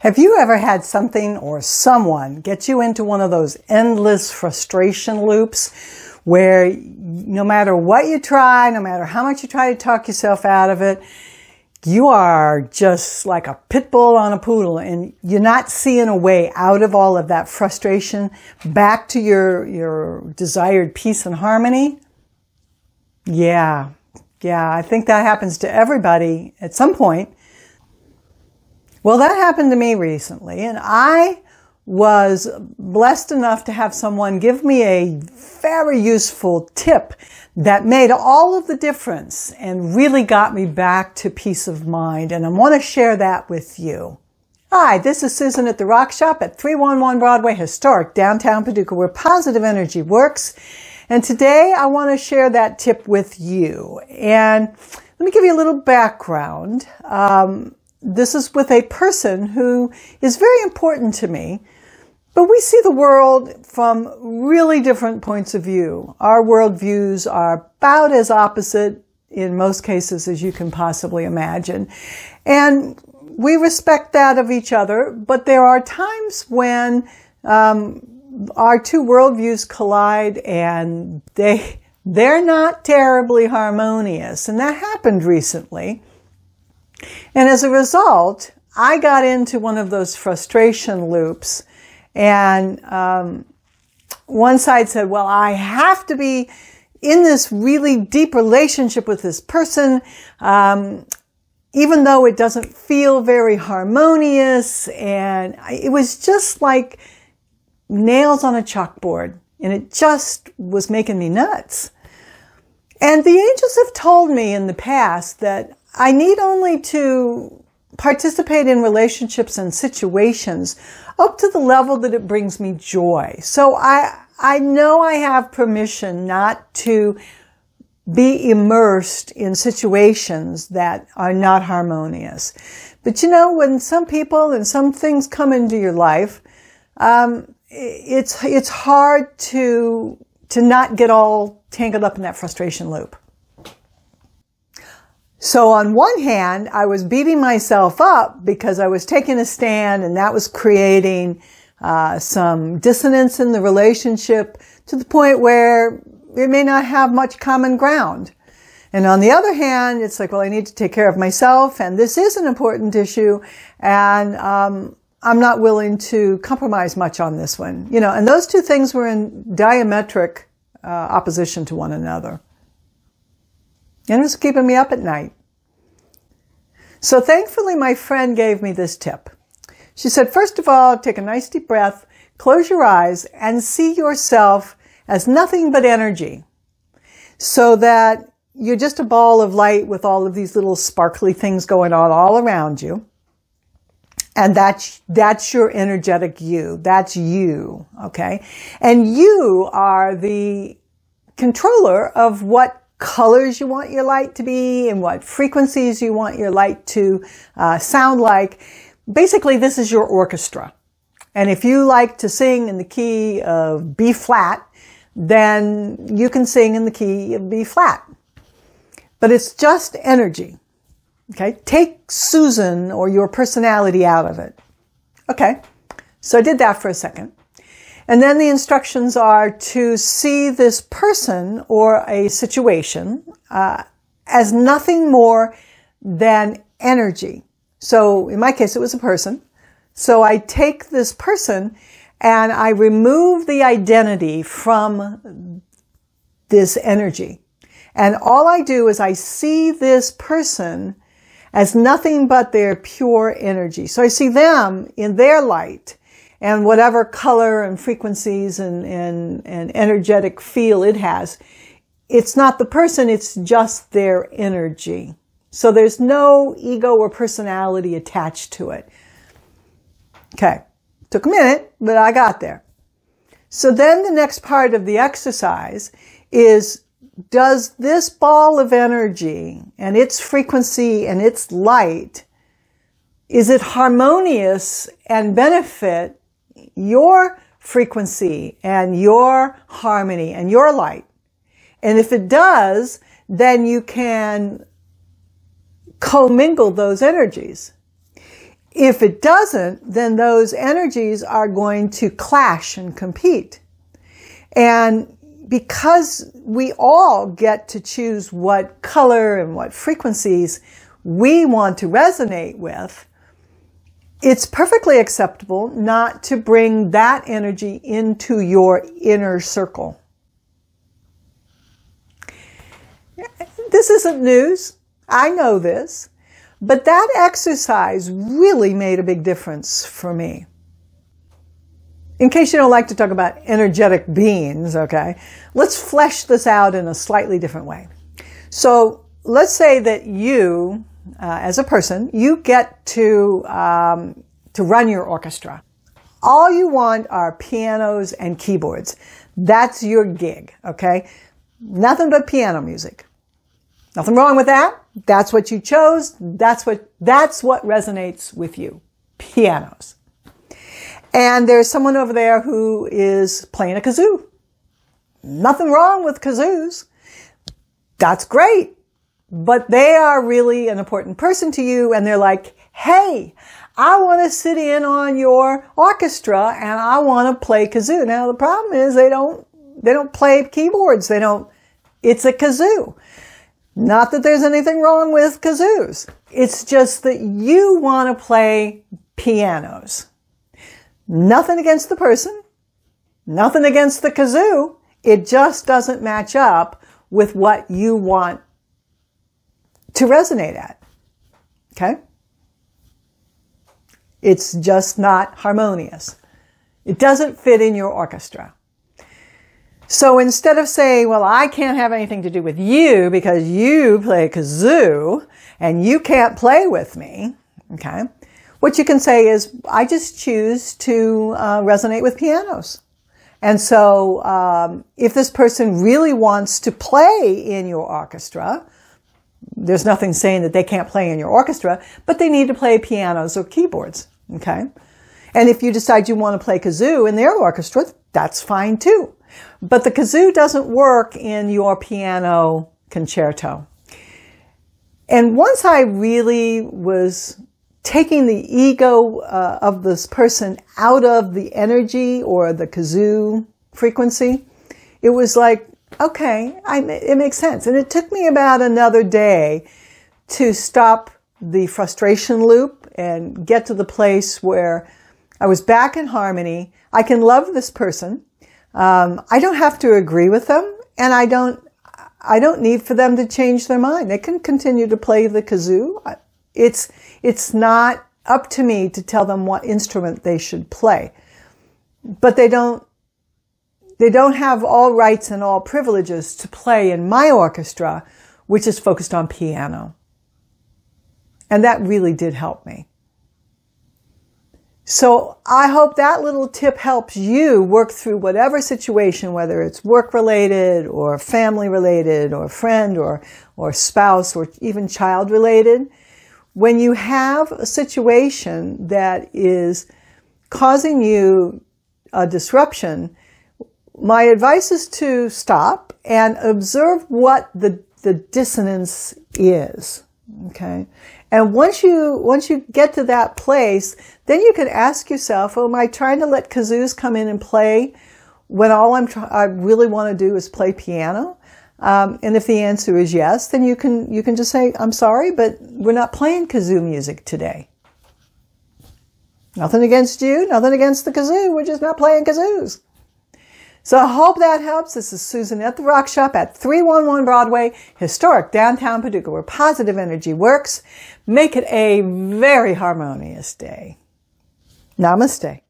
Have you ever had something or someone get you into one of those endless frustration loops where no matter what you try, no matter how much you try to talk yourself out of it, you are just like a pit bull on a poodle and you're not seeing a way out of all of that frustration back to your, your desired peace and harmony? Yeah. Yeah. I think that happens to everybody at some point. Well, that happened to me recently, and I was blessed enough to have someone give me a very useful tip that made all of the difference and really got me back to peace of mind. And I want to share that with you. Hi, this is Susan at the Rock Shop at 311 Broadway, historic downtown Paducah, where positive energy works. And today I want to share that tip with you. And let me give you a little background. Um, this is with a person who is very important to me, but we see the world from really different points of view. Our worldviews are about as opposite in most cases as you can possibly imagine. And we respect that of each other, but there are times when um, our two worldviews collide and they they're not terribly harmonious. And that happened recently. And as a result, I got into one of those frustration loops. And um, one side said, well, I have to be in this really deep relationship with this person, um, even though it doesn't feel very harmonious. And it was just like nails on a chalkboard. And it just was making me nuts. And the angels have told me in the past that I need only to participate in relationships and situations up to the level that it brings me joy. So I, I know I have permission not to be immersed in situations that are not harmonious. But you know, when some people and some things come into your life, um, it's it's hard to to not get all tangled up in that frustration loop. So on one hand, I was beating myself up because I was taking a stand and that was creating uh, some dissonance in the relationship to the point where it may not have much common ground. And on the other hand, it's like, well, I need to take care of myself and this is an important issue and, um, I'm not willing to compromise much on this one. You know, and those two things were in diametric uh, opposition to one another. And it was keeping me up at night. So thankfully, my friend gave me this tip. She said, first of all, take a nice deep breath, close your eyes, and see yourself as nothing but energy. So that you're just a ball of light with all of these little sparkly things going on all around you. And that's, that's your energetic you. That's you. Okay. And you are the controller of what colors you want your light to be and what frequencies you want your light to uh, sound like. Basically, this is your orchestra. And if you like to sing in the key of B flat, then you can sing in the key of B flat. But it's just energy. Okay. Take Susan or your personality out of it. Okay. So I did that for a second. And then the instructions are to see this person or a situation uh, as nothing more than energy. So in my case, it was a person. So I take this person and I remove the identity from this energy. And all I do is I see this person as nothing but their pure energy. So I see them in their light and whatever color and frequencies and, and, and energetic feel it has. It's not the person, it's just their energy. So there's no ego or personality attached to it. Okay. Took a minute, but I got there. So then the next part of the exercise is does this ball of energy and its frequency and its light, is it harmonious and benefit your frequency and your harmony and your light. And if it does, then you can commingle those energies. If it doesn't, then those energies are going to clash and compete. And because we all get to choose what color and what frequencies we want to resonate with, it's perfectly acceptable not to bring that energy into your inner circle. This isn't news. I know this. But that exercise really made a big difference for me. In case you don't like to talk about energetic beings, okay, let's flesh this out in a slightly different way. So let's say that you, uh, as a person, you get to um, to run your orchestra. All you want are pianos and keyboards. That's your gig, okay? Nothing but piano music. Nothing wrong with that. That's what you chose. That's what, that's what resonates with you. Pianos. And there's someone over there who is playing a kazoo. Nothing wrong with kazoos. That's great. But they are really an important person to you and they're like, Hey, I want to sit in on your orchestra and I want to play kazoo. Now the problem is they don't, they don't play keyboards. They don't, it's a kazoo. Not that there's anything wrong with kazoos. It's just that you want to play pianos. Nothing against the person. Nothing against the kazoo. It just doesn't match up with what you want to resonate at. Okay? It's just not harmonious. It doesn't fit in your orchestra. So instead of saying, well, I can't have anything to do with you because you play kazoo and you can't play with me, okay, what you can say is, I just choose to uh, resonate with pianos. And so um, if this person really wants to play in your orchestra, there's nothing saying that they can't play in your orchestra, but they need to play pianos or keyboards, okay? And if you decide you want to play kazoo in their orchestra, that's fine too. But the kazoo doesn't work in your piano concerto. And once I really was taking the ego uh, of this person out of the energy or the kazoo frequency, it was like, okay, I, it makes sense. And it took me about another day to stop the frustration loop and get to the place where I was back in harmony. I can love this person. Um, I don't have to agree with them, and I don't. I don't need for them to change their mind. They can continue to play the kazoo. It's it's not up to me to tell them what instrument they should play, but they don't. They don't have all rights and all privileges to play in my orchestra, which is focused on piano. And that really did help me. So I hope that little tip helps you work through whatever situation, whether it's work related or family related or friend or, or spouse or even child related. When you have a situation that is causing you a disruption, my advice is to stop and observe what the, the dissonance is. Okay. And once you, once you get to that place, then you can ask yourself, oh, am I trying to let kazoos come in and play when all I'm I really want to do is play piano? Um, and if the answer is yes, then you can, you can just say, I'm sorry, but we're not playing kazoo music today. Nothing against you, nothing against the kazoo. We're just not playing kazoos. So I hope that helps. This is Susan at the Rock Shop at 311 Broadway, historic downtown Paducah, where positive energy works. Make it a very harmonious day. Namaste.